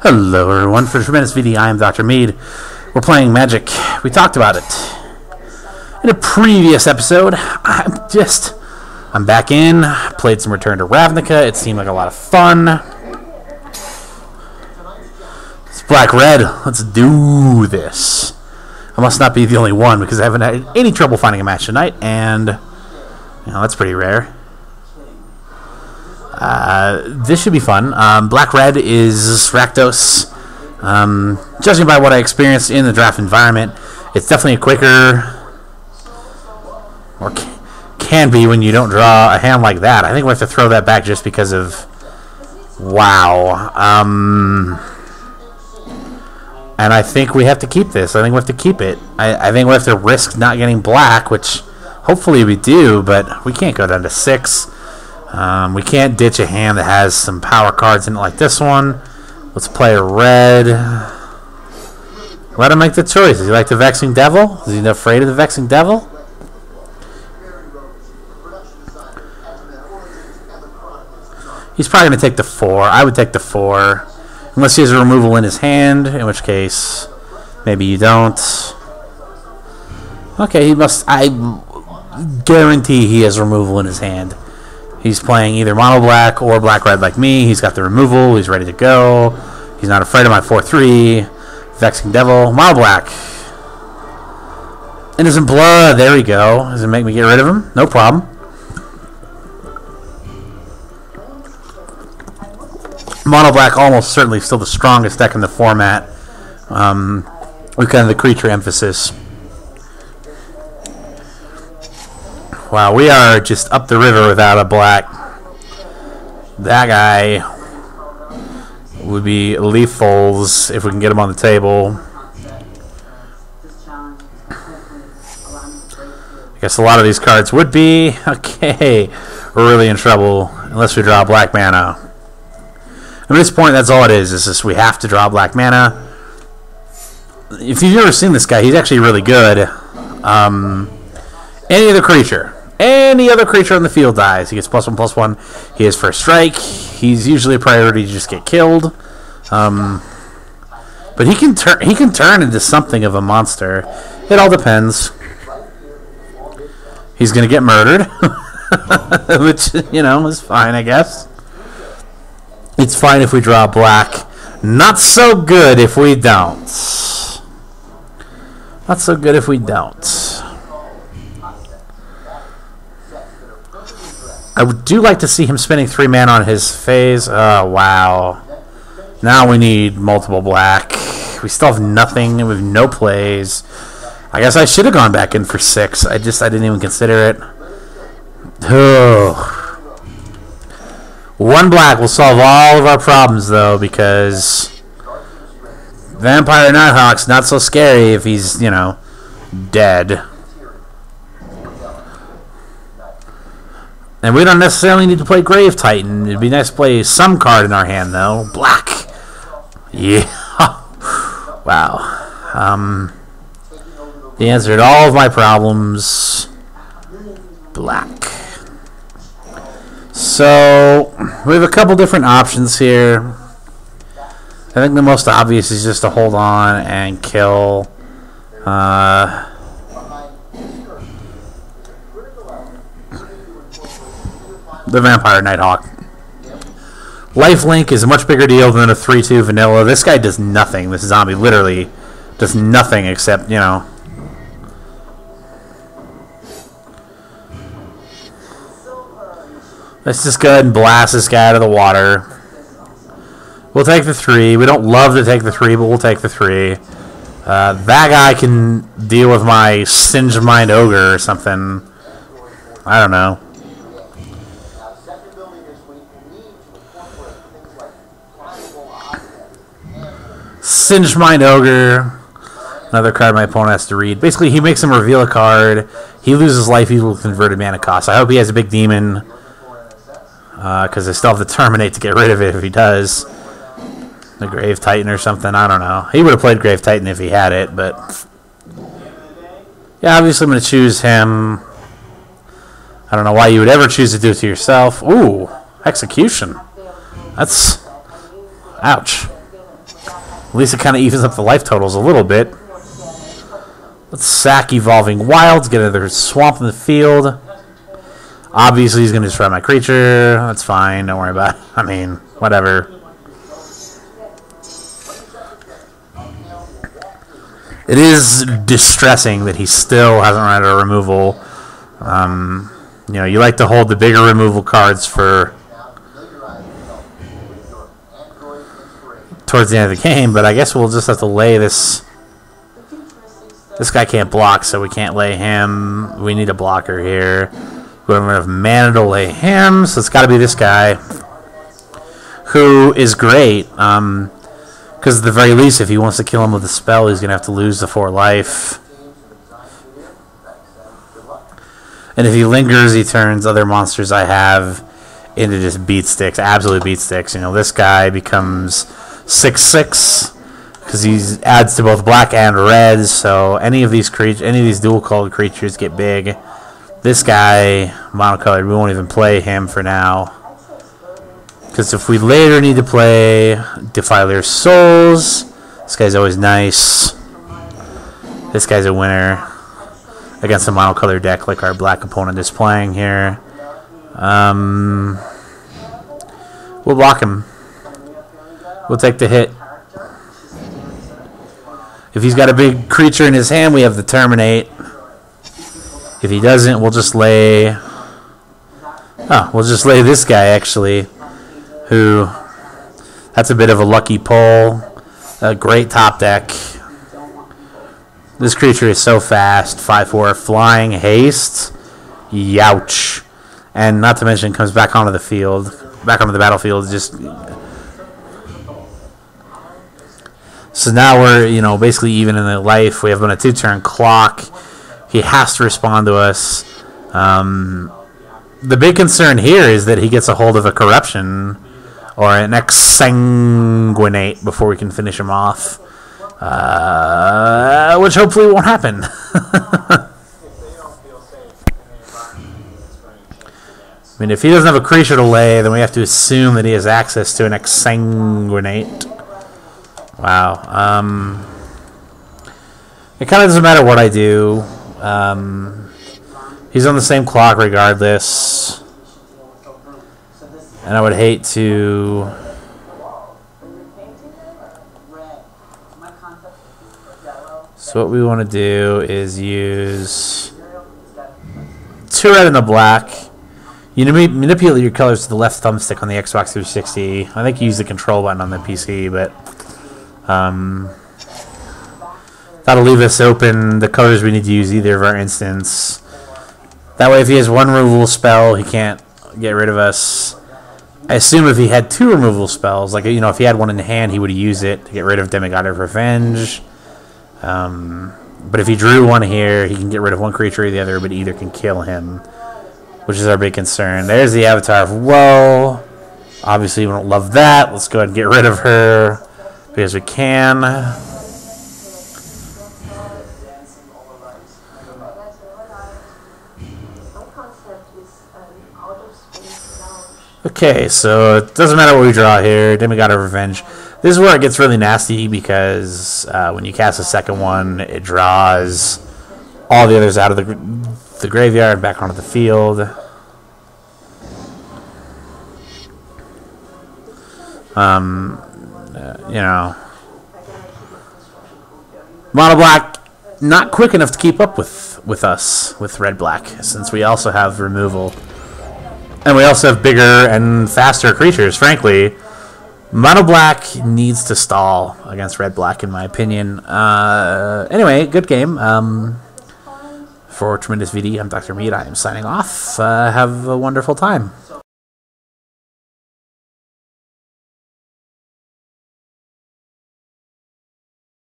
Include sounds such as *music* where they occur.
Hello everyone, for Tremendous VD, I am Dr. Mead. We're playing Magic. We talked about it in a previous episode. I'm just, I'm back in, played some Return to Ravnica. It seemed like a lot of fun. It's Black Red. Let's do this. I must not be the only one because I haven't had any trouble finding a match tonight, and you know that's pretty rare. Uh, this should be fun. Um, Black Red is Rakdos. Um, judging by what I experienced in the draft environment, it's definitely a quicker, or can be when you don't draw a hand like that. I think we have to throw that back just because of wow. Um, and I think we have to keep this. I think we have to keep it. I, I think we have to risk not getting black, which hopefully we do, but we can't go down to six. Um, we can't ditch a hand that has some power cards in it like this one. Let's play a red. Let him make the choice. Does he like the Vexing Devil? Is he afraid of the Vexing Devil? He's probably going to take the four. I would take the four. Unless he has a removal in his hand, in which case maybe you don't. Okay, he must... I guarantee he has removal in his hand. He's playing either mono black or black red like me. He's got the removal. He's ready to go. He's not afraid of my 4-3. Vexing Devil. Mono black. Innocent Blood. There we go. Does it make me get rid of him? No problem. Mono black almost certainly still the strongest deck in the format. Um, with kind of the creature emphasis. Wow, we are just up the river without a black. That guy would be lethals if we can get him on the table. I guess a lot of these cards would be. *laughs* Okay, we're really in trouble unless we draw black mana. At this point, that's all it is. Is just we have to draw black mana. If you've ever seen this guy, he's actually really good. Um, any other creature, any other creature on the field dies. He gets plus one, plus one. He has first strike. He's usually a priority to just get killed. Um, but he can turn. He can turn into something of a monster. It all depends. He's gonna get murdered, *laughs* which you know is fine, I guess. It's fine if we draw black. Not so good if we don't. Not so good if we don't. I do like to see him spending three mana on his phase. Oh, wow. Now we need multiple black. We still have nothing. We have no plays. I guess I should have gone back in for six. I just, I didn't even consider it. One black will solve all of our problems, though, because Vampire Nighthawk's not so scary if he's, you know, dead. And we don't necessarily need to play Grave Titan. It'd be nice to play some card in our hand, though. Black. Yeah. *laughs* wow. Um, he answered all of my problems. Black. So, we have a couple different options here. I think the most obvious is just to hold on and kill. Uh, the Vampire Nighthawk. Lifelink is a much bigger deal than a 3-2 vanilla. This guy does nothing. This zombie literally does nothing except, you know... Let's just go ahead and blast this guy out of the water. We'll take the 3. We don't love to take the 3, but we'll take the 3. Uh, that guy can deal with my Singe-Mind Ogre or something. I don't know. Singe-Mind Ogre. Another card my opponent has to read. Basically, he makes him reveal a card. He loses life equal to converted mana cost. I hope he has a big demon. Because uh, I still have to terminate to get rid of it if he does. The Grave Titan or something. I don't know. He would have played Grave Titan if he had it, but... Yeah, obviously I'm going to choose him. I don't know why you would ever choose to do it to yourself. Ooh, Execution. That's... Ouch. At least it kind of evens up the life totals a little bit. Let's sack Evolving Wilds, get another swamp in the field. Obviously, he's going to destroy my creature. That's fine. Don't worry about it. *laughs* I mean, whatever. It is distressing that he still hasn't run out of removal. Um, you know, you like to hold the bigger removal cards for towards the end of the game, but I guess we'll just have to lay this. This guy can't block, so we can't lay him. We need a blocker here. We don't have mana to lay him, so it's got to be this guy, who is great. Um, because at the very least, if he wants to kill him with a spell, he's gonna have to lose the four life. And if he lingers, he turns other monsters I have into just beat sticks, absolute beat sticks. You know, this guy becomes six six because he adds to both black and red. So any of these creatures, any of these dual colored creatures get big. This guy, monocolored, we won't even play him for now. Because if we later need to play Defiler Souls, this guy's always nice. This guy's a winner against a monocolored deck like our black opponent is playing here. Um, we'll block him. We'll take the hit. If he's got a big creature in his hand, we have the Terminate. If he doesn't, we'll just lay... Oh, we'll just lay this guy, actually. Who... That's a bit of a lucky pull. A great top deck. This creature is so fast. 5-4 flying haste. Youch. And not to mention comes back onto the field. Back onto the battlefield. Just So now we're, you know, basically even in the life. We have on a two turn clock. He has to respond to us. Um, the big concern here is that he gets a hold of a corruption or an exsanguinate before we can finish him off. Uh, which hopefully won't happen. *laughs* I mean, if he doesn't have a creature to lay, then we have to assume that he has access to an exsanguinate. Wow. Um, it kind of doesn't matter what I do. Um, he's on the same clock regardless. And I would hate to... So what we want to do is use two red and a black. You manipulate your colors to the left thumbstick on the Xbox 360. I think you use the control button on the PC, but um, that'll leave us open the colors we need to use either of our instance. That way, if he has one removal spell, he can't get rid of us. I assume if he had two removal spells, like you know, if he had one in hand, he would use it to get rid of Demigod of Revenge. Um, but if he drew one here, he can get rid of one creature or the other, but either can kill him, which is our big concern. There's the Avatar of Woe. Obviously, we don't love that. Let's go ahead and get rid of her because we can. Okay, so it doesn't matter what we draw here. Demigod of Revenge. This is where it gets really nasty because uh, when you cast a second one, it draws all the others out of the, the graveyard back onto the field. Um, uh, you know, mono black not quick enough to keep up with with us with red black since we also have removal. And we also have bigger and faster creatures frankly. Mono black needs to stall against red black in my opinion. Uh, anyway good game. Um, for tremendous vd i'm dr mead. I am signing off. Uh, have a wonderful time